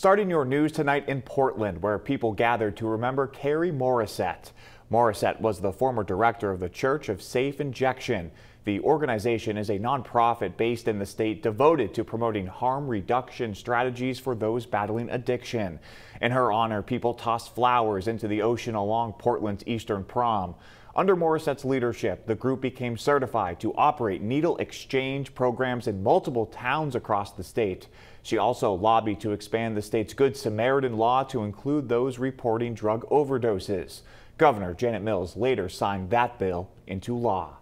Starting your news tonight in Portland, where people gathered to remember Kari Morissette. Morissette was the former director of the Church of Safe Injection. The organization is a nonprofit based in the state devoted to promoting harm reduction strategies for those battling addiction. In her honor, people tossed flowers into the ocean along Portland's Eastern Prom. Under Morissette's leadership, the group became certified to operate needle exchange programs in multiple towns across the state. She also lobbied to expand the state's Good Samaritan law to include those reporting drug overdoses. Governor Janet Mills later signed that bill into law.